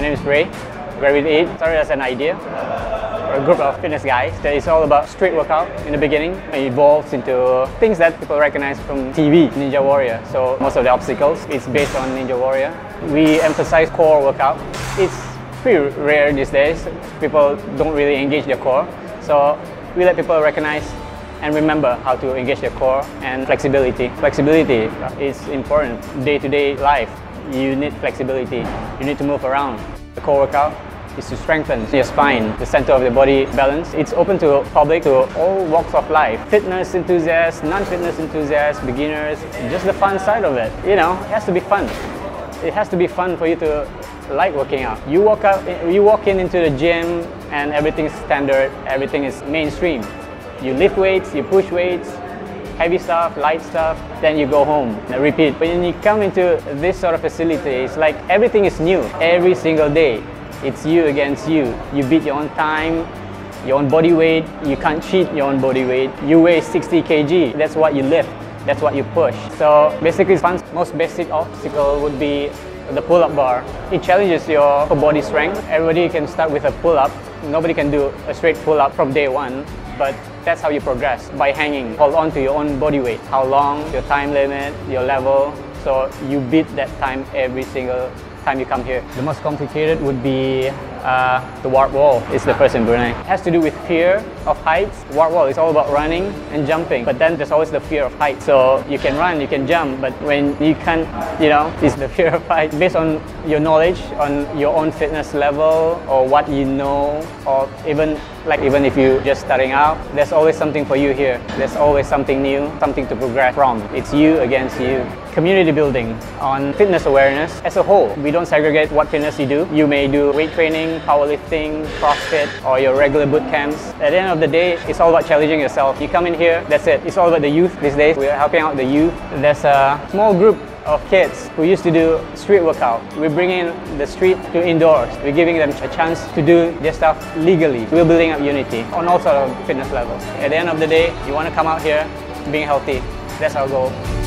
name is Ray, Ray with 8. Started as an idea a group of fitness guys that is all about street workout in the beginning. It evolves into things that people recognize from TV, Ninja Warrior. So most of the obstacles is based on Ninja Warrior. We emphasize core workout. It's pretty rare these days. People don't really engage their core. So we let people recognize and remember how to engage their core and flexibility. Flexibility is important. Day-to-day -day life, you need flexibility. You need to move around. The core workout is to strengthen your spine, the center of the body balance. It's open to public, to all walks of life. Fitness enthusiasts, non-fitness enthusiasts, beginners, just the fun side of it. You know, it has to be fun. It has to be fun for you to like working out. You walk out, you walk in into the gym and everything is standard, everything is mainstream. You lift weights, you push weights, heavy stuff, light stuff, then you go home and repeat. But when you come into this sort of facility, it's like everything is new every single day. It's you against you. You beat your own time, your own body weight. You can't cheat your own body weight. You weigh 60 kg. That's what you lift. That's what you push. So basically, the most basic obstacle would be the pull-up bar. It challenges your body strength. Everybody can start with a pull-up. Nobody can do a straight pull-up from day one, but that's how you progress, by hanging. Hold on to your own body weight. How long, your time limit, your level. So you beat that time every single time you come here. The most complicated would be uh, the warp wall. is the first in Brunei. It has to do with fear of heights. Warp wall is all about running and jumping, but then there's always the fear of height. So you can run, you can jump, but when you can't, you know, it's the fear of height. Based on your knowledge, on your own fitness level, or what you know, or even like even if you're just starting out, there's always something for you here. There's always something new, something to progress from. It's you against you. Community building on fitness awareness as a whole. We don't segregate what fitness you do. You may do weight training, powerlifting, CrossFit, or your regular boot camps. At the end of the day, it's all about challenging yourself. You come in here, that's it. It's all about the youth these days. We're helping out the youth. There's a small group of kids who used to do street workout. We're bringing the street to indoors. We're giving them a chance to do their stuff legally. We're building up unity on all sort of fitness levels. At the end of the day, you want to come out here being healthy. That's our goal.